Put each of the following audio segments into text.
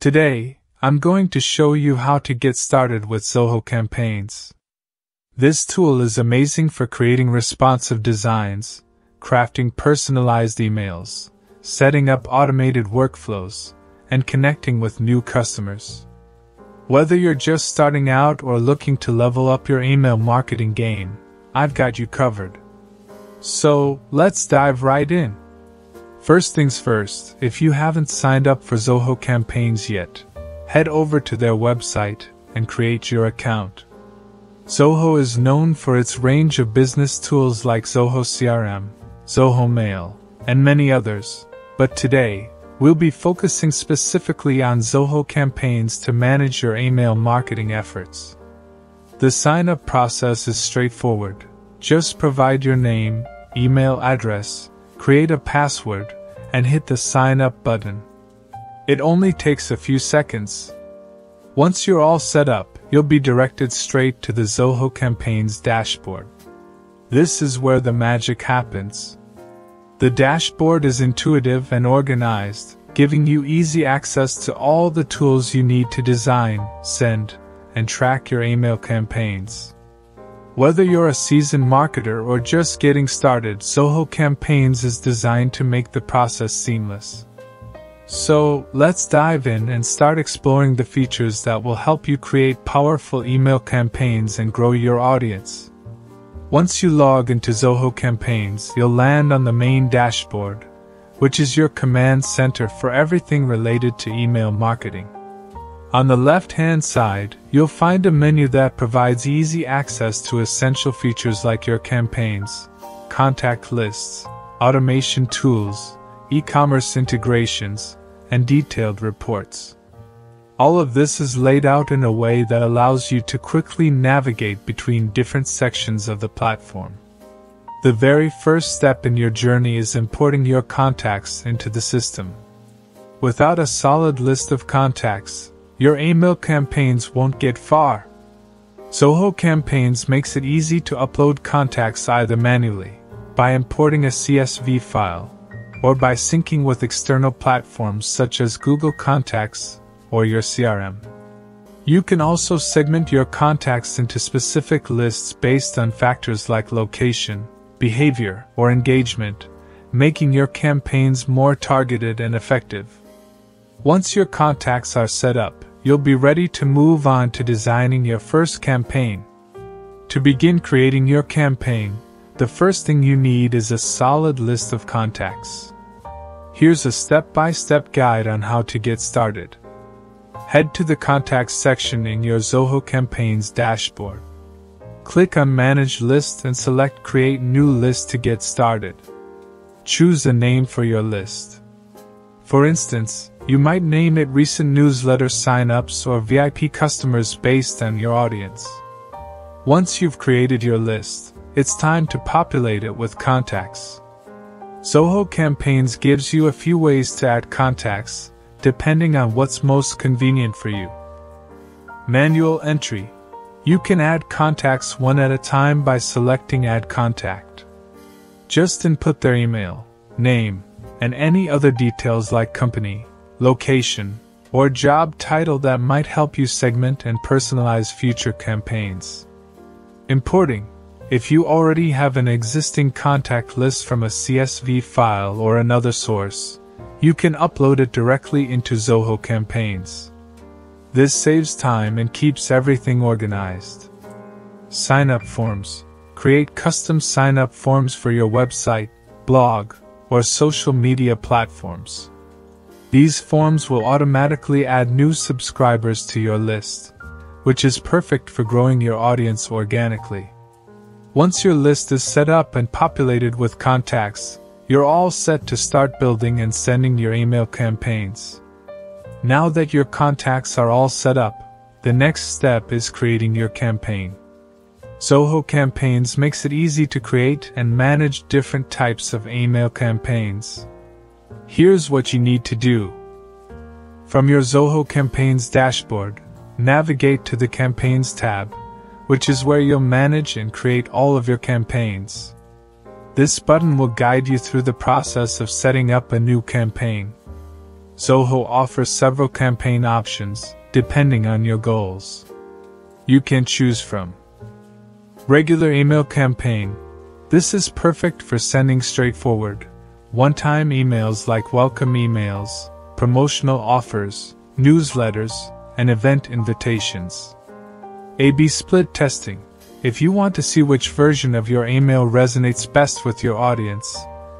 Today, I'm going to show you how to get started with Zoho campaigns. This tool is amazing for creating responsive designs, crafting personalized emails, setting up automated workflows, and connecting with new customers. Whether you're just starting out or looking to level up your email marketing game, I've got you covered. So, let's dive right in. First things first, if you haven't signed up for Zoho campaigns yet, head over to their website and create your account. Zoho is known for its range of business tools like Zoho CRM, Zoho Mail, and many others, but today, we'll be focusing specifically on Zoho campaigns to manage your email marketing efforts. The sign up process is straightforward. Just provide your name, email address, create a password, and hit the sign up button. It only takes a few seconds. Once you're all set up, you'll be directed straight to the Zoho Campaigns dashboard. This is where the magic happens. The dashboard is intuitive and organized, giving you easy access to all the tools you need to design, send, and track your email campaigns. Whether you're a seasoned marketer or just getting started, Zoho Campaigns is designed to make the process seamless. So, let's dive in and start exploring the features that will help you create powerful email campaigns and grow your audience. Once you log into Zoho Campaigns, you'll land on the main dashboard, which is your command center for everything related to email marketing. On the left hand side, you'll find a menu that provides easy access to essential features like your campaigns, contact lists, automation tools, e commerce integrations, and detailed reports. All of this is laid out in a way that allows you to quickly navigate between different sections of the platform. The very first step in your journey is importing your contacts into the system. Without a solid list of contacts, your email campaigns won't get far. Zoho Campaigns makes it easy to upload contacts either manually, by importing a CSV file, or by syncing with external platforms such as Google Contacts or your CRM. You can also segment your contacts into specific lists based on factors like location, behavior, or engagement, making your campaigns more targeted and effective. Once your contacts are set up, you'll be ready to move on to designing your first campaign. To begin creating your campaign, the first thing you need is a solid list of contacts. Here's a step by step guide on how to get started. Head to the Contacts section in your Zoho Campaigns dashboard. Click on Manage List and select Create New List to get started. Choose a name for your list. For instance, you might name it recent newsletter signups or VIP customers based on your audience. Once you've created your list, it's time to populate it with contacts. Zoho Campaigns gives you a few ways to add contacts, depending on what's most convenient for you. Manual entry. You can add contacts one at a time by selecting Add Contact. Just input their email, name, and any other details like company, location, or job title that might help you segment and personalize future campaigns. Importing. If you already have an existing contact list from a CSV file or another source, you can upload it directly into Zoho Campaigns. This saves time and keeps everything organized. Sign up forms. Create custom sign up forms for your website, blog, or social media platforms. These forms will automatically add new subscribers to your list, which is perfect for growing your audience organically. Once your list is set up and populated with contacts, you're all set to start building and sending your email campaigns. Now that your contacts are all set up, the next step is creating your campaign. Zoho Campaigns makes it easy to create and manage different types of email campaigns. Here's what you need to do. From your Zoho Campaigns dashboard, navigate to the Campaigns tab, which is where you'll manage and create all of your campaigns. This button will guide you through the process of setting up a new campaign. Zoho offers several campaign options, depending on your goals. You can choose from Regular email campaign. This is perfect for sending straightforward, one time emails like welcome emails, promotional offers, newsletters, and event invitations. A B split testing. If you want to see which version of your email resonates best with your audience,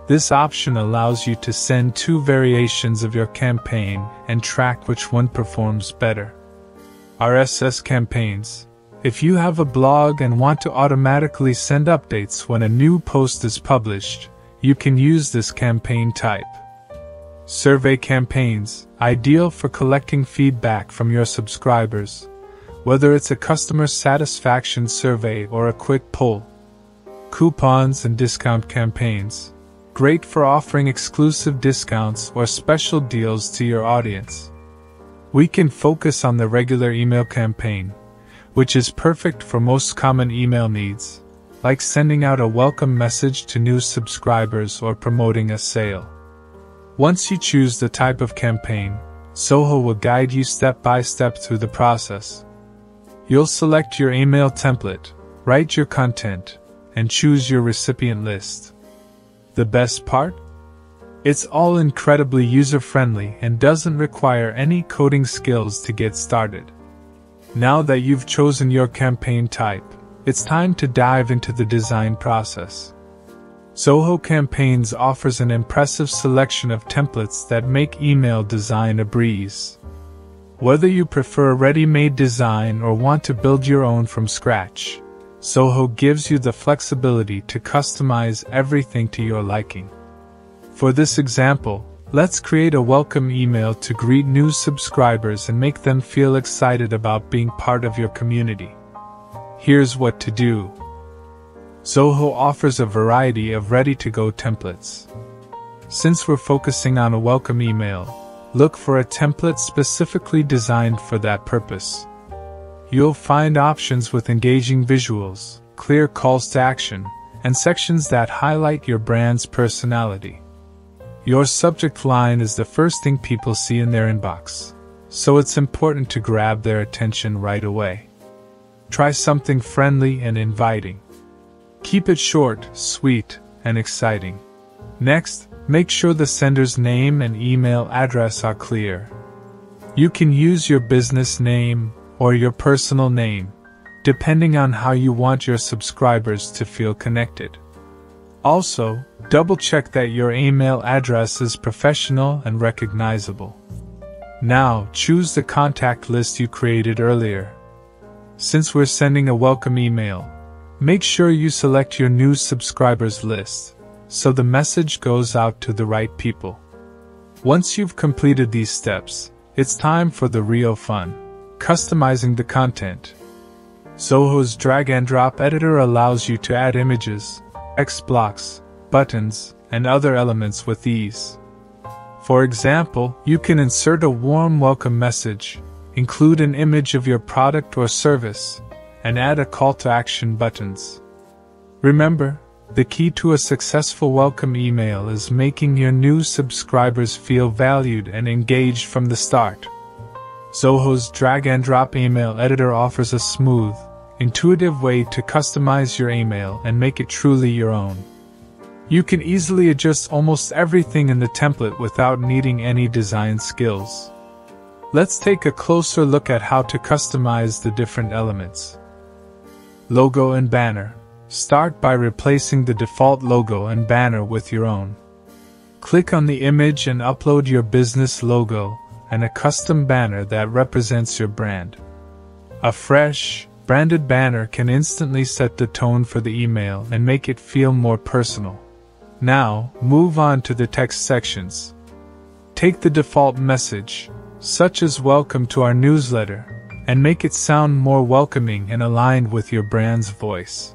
this option allows you to send two variations of your campaign and track which one performs better. RSS campaigns. If you have a blog and want to automatically send updates when a new post is published, you can use this campaign type. Survey campaigns, ideal for collecting feedback from your subscribers, whether it's a customer satisfaction survey or a quick poll. Coupons and discount campaigns, great for offering exclusive discounts or special deals to your audience. We can focus on the regular email campaign, which is perfect for most common email needs, like sending out a welcome message to new subscribers or promoting a sale. Once you choose the type of campaign, Zoho will guide you step by step through the process. You'll select your email template, write your content, and choose your recipient list. The best part? It's all incredibly user friendly and doesn't require any coding skills to get started. Now that you've chosen your campaign type, it's time to dive into the design process. Zoho Campaigns offers an impressive selection of templates that make email design a breeze. Whether you prefer a ready made design or want to build your own from scratch, Zoho gives you the flexibility to customize everything to your liking. For this example, Let's create a welcome email to greet new subscribers and make them feel excited about being part of your community. Here's what to do. Zoho offers a variety of ready to go templates. Since we're focusing on a welcome email, look for a template specifically designed for that purpose. You'll find options with engaging visuals, clear calls to action, and sections that highlight your brand's personality. Your subject line is the first thing people see in their inbox, so it's important to grab their attention right away. Try something friendly and inviting. Keep it short, sweet, and exciting. Next, make sure the sender's name and email address are clear. You can use your business name or your personal name, depending on how you want your subscribers to feel connected. Also, double check that your email address is professional and recognizable. Now, choose the contact list you created earlier. Since we're sending a welcome email, make sure you select your new subscribers list so the message goes out to the right people. Once you've completed these steps, it's time for the real fun customizing the content. Zoho's drag and drop editor allows you to add images, text blocks, buttons, and other elements with ease. For example, you can insert a warm welcome message, include an image of your product or service, and add a call to action buttons. Remember, the key to a successful welcome email is making your new subscribers feel valued and engaged from the start. Zoho's drag and drop email editor offers a smooth, intuitive way to customize your email and make it truly your own. You can easily adjust almost everything in the template without needing any design skills. Let's take a closer look at how to customize the different elements. Logo and banner. Start by replacing the default logo and banner with your own. Click on the image and upload your business logo and a custom banner that represents your brand. A fresh, branded banner can instantly set the tone for the email and make it feel more personal. Now, move on to the text sections. Take the default message, such as welcome to our newsletter, and make it sound more welcoming and aligned with your brand's voice.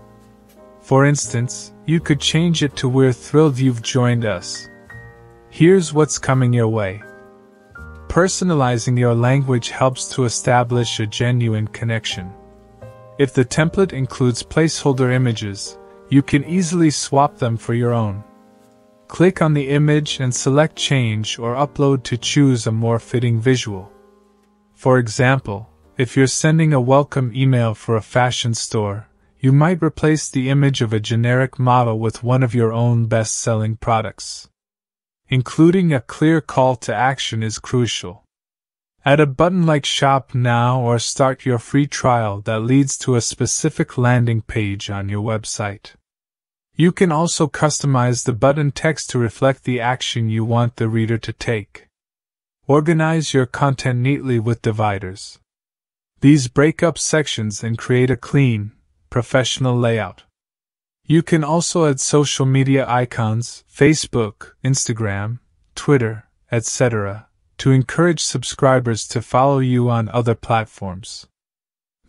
For instance, you could change it to We're thrilled you've joined us. Here's what's coming your way. Personalizing your language helps to establish a genuine connection. If the template includes placeholder images, you can easily swap them for your own. Click on the image and select Change or Upload to choose a more fitting visual. For example, if you're sending a welcome email for a fashion store, you might replace the image of a generic model with one of your own best selling products. Including a clear call to action is crucial. Add a button like Shop Now or Start Your Free Trial that leads to a specific landing page on your website. You can also customize the button text to reflect the action you want the reader to take. Organize your content neatly with dividers. These break up sections and create a clean, professional layout. You can also add social media icons, Facebook, Instagram, Twitter, etc., to encourage subscribers to follow you on other platforms.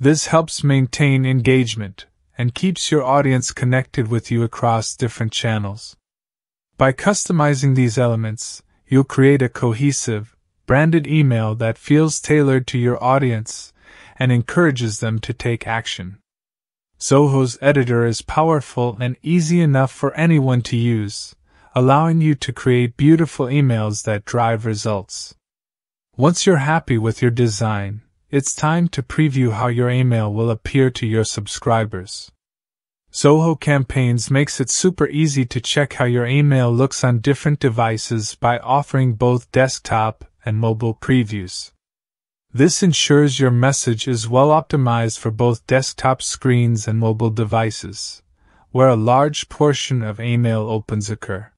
This helps maintain engagement and keeps your audience connected with you across different channels. By customizing these elements, you'll create a cohesive, branded email that feels tailored to your audience and encourages them to take action. Zoho's editor is powerful and easy enough for anyone to use, allowing you to create beautiful emails that drive results. Once you're happy with your design, it's time to preview how your email will appear to your subscribers. Zoho Campaigns makes it super easy to check how your email looks on different devices by offering both desktop and mobile previews. This ensures your message is well optimized for both desktop screens and mobile devices, where a large portion of email opens occur.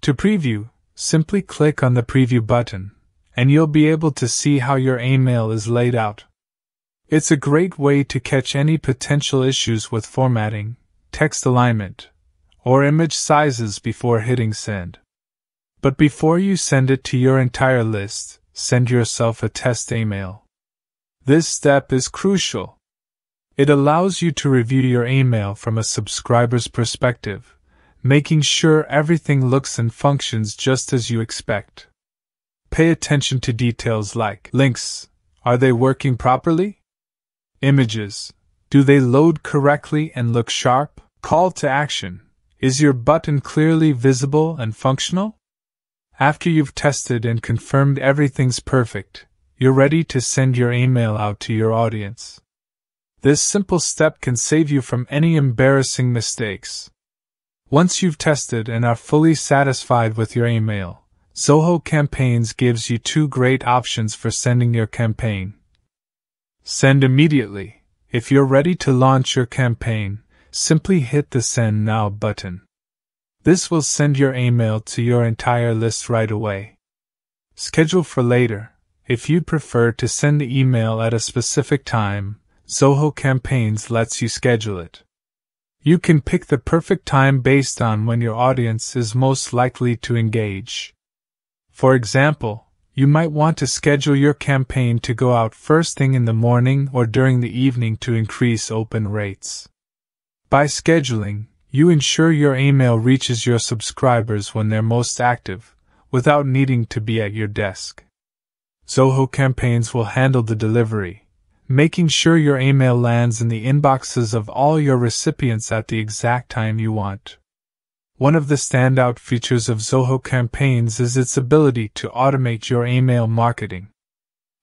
To preview, simply click on the preview button, and you'll be able to see how your email is laid out. It's a great way to catch any potential issues with formatting, text alignment, or image sizes before hitting send. But before you send it to your entire list, send yourself a test email. This step is crucial. It allows you to review your email from a subscriber's perspective, making sure everything looks and functions just as you expect. Pay attention to details like links. Are they working properly? Images. Do they load correctly and look sharp? Call to action. Is your button clearly visible and functional? After you've tested and confirmed everything's perfect, you're ready to send your email out to your audience. This simple step can save you from any embarrassing mistakes. Once you've tested and are fully satisfied with your email, Zoho Campaigns gives you two great options for sending your campaign. Send immediately. If you're ready to launch your campaign, simply hit the Send Now button. This will send your email to your entire list right away. Schedule for later. If you'd prefer to send the email at a specific time, Zoho Campaigns lets you schedule it. You can pick the perfect time based on when your audience is most likely to engage. For example, you might want to schedule your campaign to go out first thing in the morning or during the evening to increase open rates. By scheduling, you ensure your email reaches your subscribers when they're most active, without needing to be at your desk. Zoho Campaigns will handle the delivery, making sure your email lands in the inboxes of all your recipients at the exact time you want. One of the standout features of Zoho Campaigns is its ability to automate your email marketing.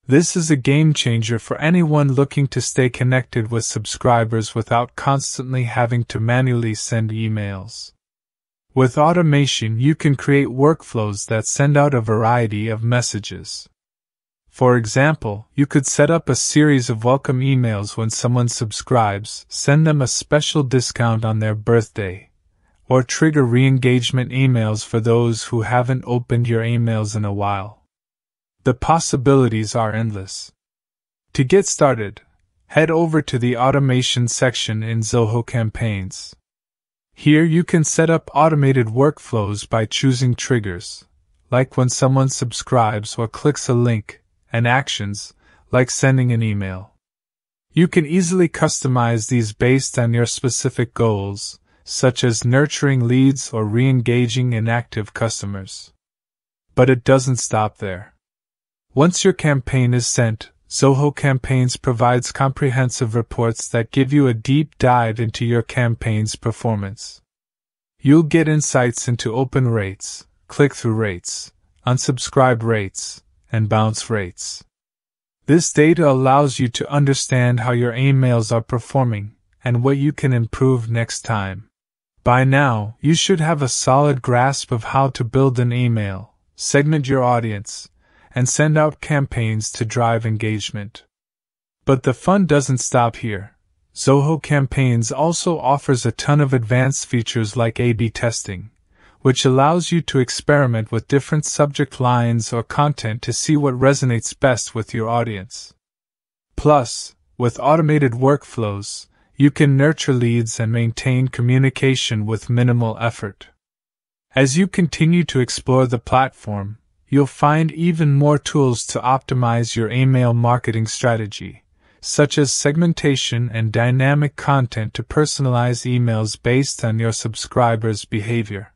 This is a game changer for anyone looking to stay connected with subscribers without constantly having to manually send emails. With automation, you can create workflows that send out a variety of messages. For example, you could set up a series of welcome emails when someone subscribes, send them a special discount on their birthday, or trigger re engagement emails for those who haven't opened your emails in a while. The possibilities are endless. To get started, head over to the automation section in Zoho Campaigns. Here you can set up automated workflows by choosing triggers, like when someone subscribes or clicks a link, and actions, like sending an email. You can easily customize these based on your specific goals, such as nurturing leads or re engaging inactive customers. But it doesn't stop there. Once your campaign is sent, Zoho Campaigns provides comprehensive reports that give you a deep dive into your campaign's performance. You'll get insights into open rates, click through rates, unsubscribe rates, and bounce rates. This data allows you to understand how your emails are performing and what you can improve next time. By now, you should have a solid grasp of how to build an email, segment your audience, and send out campaigns to drive engagement. But the fun doesn't stop here. Zoho Campaigns also offers a ton of advanced features like A B testing, which allows you to experiment with different subject lines or content to see what resonates best with your audience. Plus, with automated workflows, you can nurture leads and maintain communication with minimal effort. As you continue to explore the platform, you'll find even more tools to optimize your email marketing strategy, such as segmentation and dynamic content to personalize emails based on your subscribers' behavior.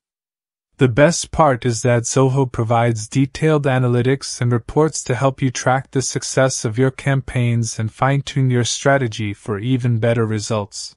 The best part is that Zoho provides detailed analytics and reports to help you track the success of your campaigns and fine tune your strategy for even better results.